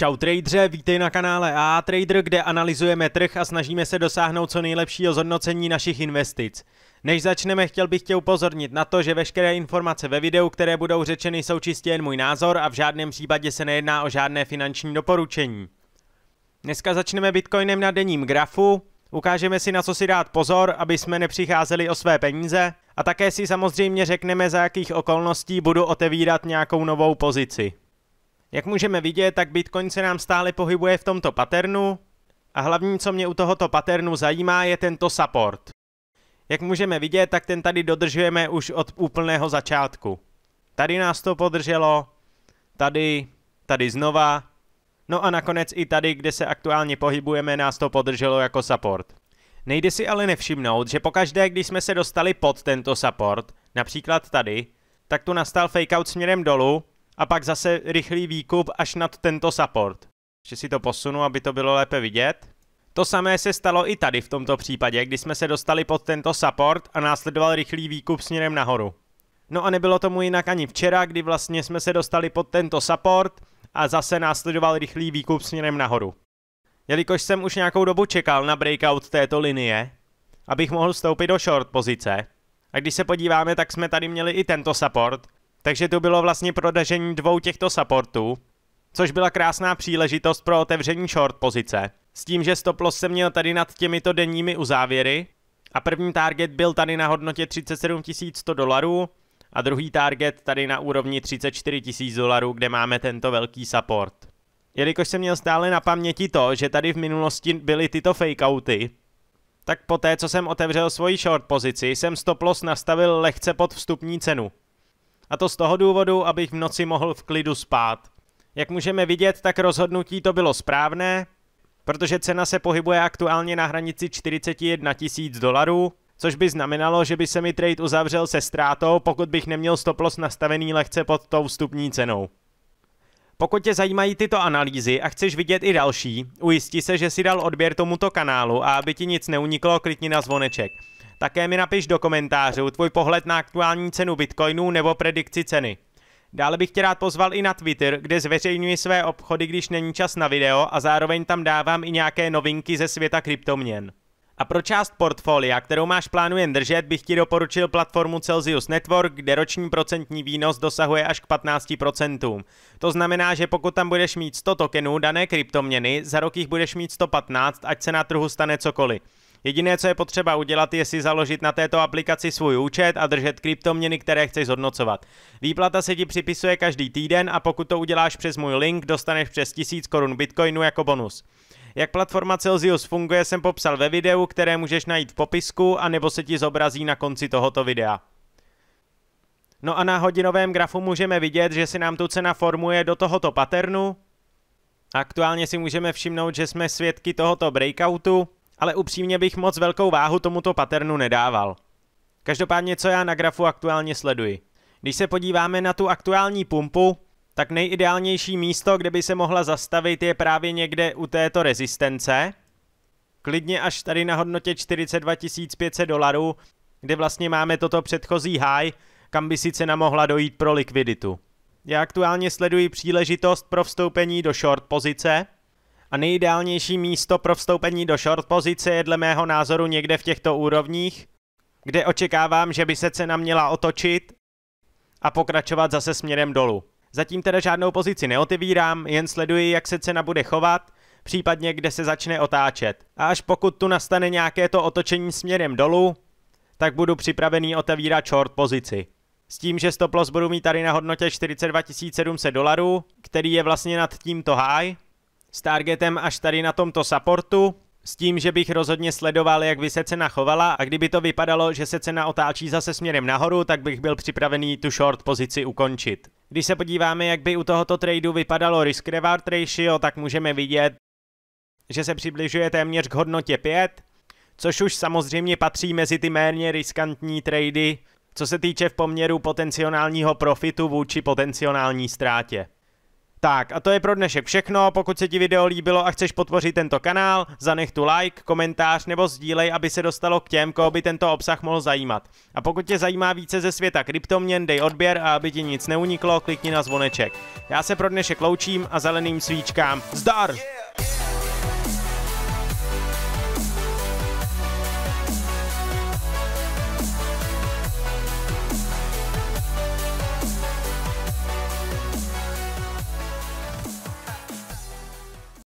Čau tradeře, vítej na kanále A Trader, kde analyzujeme trh a snažíme se dosáhnout co nejlepšího zhodnocení našich investic. Než začneme, chtěl bych tě upozornit na to, že veškeré informace ve videu, které budou řečeny, jsou čistě jen můj názor a v žádném případě se nejedná o žádné finanční doporučení. Dneska začneme Bitcoinem na denním grafu, ukážeme si na co si dát pozor, aby jsme nepřicházeli o své peníze a také si samozřejmě řekneme, za jakých okolností budu otevírat nějakou novou pozici. Jak můžeme vidět, tak Bitcoin se nám stále pohybuje v tomto paternu a hlavní, co mě u tohoto paternu zajímá, je tento support. Jak můžeme vidět, tak ten tady dodržujeme už od úplného začátku. Tady nás to podrželo, tady, tady znova, no a nakonec i tady, kde se aktuálně pohybujeme, nás to podrželo jako support. Nejde si ale nevšimnout, že pokaždé, když jsme se dostali pod tento support, například tady, tak tu nastal fake out směrem dolů a pak zase rychlý výkup až nad tento support. Ještě si to posunu, aby to bylo lépe vidět. To samé se stalo i tady v tomto případě, kdy jsme se dostali pod tento support a následoval rychlý výkup směrem nahoru. No a nebylo tomu jinak ani včera, kdy vlastně jsme se dostali pod tento support a zase následoval rychlý výkup směrem nahoru. Jelikož jsem už nějakou dobu čekal na breakout této linie, abych mohl vstoupit do short pozice, a když se podíváme, tak jsme tady měli i tento support, takže to bylo vlastně prodažení dvou těchto supportů, což byla krásná příležitost pro otevření short pozice. S tím, že stop loss jsem měl tady nad těmito denními uzávěry a první target byl tady na hodnotě 37 100 dolarů a druhý target tady na úrovni 34 000 dolarů, kde máme tento velký support. Jelikož jsem měl stále na paměti to, že tady v minulosti byly tyto fakeouty, tak poté, co jsem otevřel svoji short pozici, jsem stop loss nastavil lehce pod vstupní cenu. A to z toho důvodu, abych v noci mohl v klidu spát. Jak můžeme vidět, tak rozhodnutí to bylo správné, protože cena se pohybuje aktuálně na hranici 41 tisíc dolarů, což by znamenalo, že by se mi trade uzavřel se ztrátou, pokud bych neměl stop loss nastavený lehce pod tou vstupní cenou. Pokud tě zajímají tyto analýzy a chceš vidět i další, ujisti se, že si dal odběr tomuto kanálu a aby ti nic neuniklo, klikni na zvoneček. Také mi napiš do komentářů tvůj pohled na aktuální cenu bitcoinů nebo predikci ceny. Dále bych tě rád pozval i na Twitter, kde zveřejňuji své obchody, když není čas na video a zároveň tam dávám i nějaké novinky ze světa kryptoměn. A pro část portfolia, kterou máš plánu jen držet, bych ti doporučil platformu Celsius Network, kde roční procentní výnos dosahuje až k 15%. To znamená, že pokud tam budeš mít 100 tokenů dané kryptoměny, za rok jich budeš mít 115, ať se na trhu stane cokoliv. Jediné, co je potřeba udělat, je si založit na této aplikaci svůj účet a držet kryptoměny, které chceš zhodnocovat. Výplata se ti připisuje každý týden a pokud to uděláš přes můj link, dostaneš přes 1000 korun bitcoinu jako bonus. Jak platforma Celsius funguje, jsem popsal ve videu, které můžeš najít v popisku, a nebo se ti zobrazí na konci tohoto videa. No a na hodinovém grafu můžeme vidět, že se nám tu cena formuje do tohoto paternu. Aktuálně si můžeme všimnout, že jsme svědky tohoto breakoutu ale upřímně bych moc velkou váhu tomuto paternu nedával. Každopádně, co já na grafu aktuálně sleduji. Když se podíváme na tu aktuální pumpu, tak nejideálnější místo, kde by se mohla zastavit, je právě někde u této rezistence. Klidně až tady na hodnotě 42 500 dolarů, kde vlastně máme toto předchozí high, kam by si cena mohla dojít pro likviditu. Já aktuálně sleduji příležitost pro vstoupení do short pozice, a nejideálnější místo pro vstoupení do short pozice je dle mého názoru někde v těchto úrovních, kde očekávám, že by se cena měla otočit a pokračovat zase směrem dolů. Zatím teda žádnou pozici neotevírám, jen sleduji, jak se cena bude chovat, případně kde se začne otáčet. A až pokud tu nastane nějaké to otočení směrem dolů, tak budu připravený otevírat short pozici. S tím, že stop loss budu mít tady na hodnotě 42 700 dolarů, který je vlastně nad tímto high, s targetem až tady na tomto supportu, s tím, že bych rozhodně sledoval, jak by se cena chovala a kdyby to vypadalo, že se cena otáčí zase směrem nahoru, tak bych byl připravený tu short pozici ukončit. Když se podíváme, jak by u tohoto tradu vypadalo risk reward ratio, tak můžeme vidět, že se přibližuje téměř k hodnotě 5, což už samozřejmě patří mezi ty méně riskantní trady, co se týče v poměru potenciálního profitu vůči potenciální ztrátě. Tak a to je pro dnešek všechno, pokud se ti video líbilo a chceš podpořit tento kanál, zanech tu like, komentář nebo sdílej, aby se dostalo k těm, koho by tento obsah mohl zajímat. A pokud tě zajímá více ze světa kryptoměn, dej odběr a aby ti nic neuniklo, klikni na zvoneček. Já se pro dnešek loučím a zeleným svíčkám zdar! Yeah.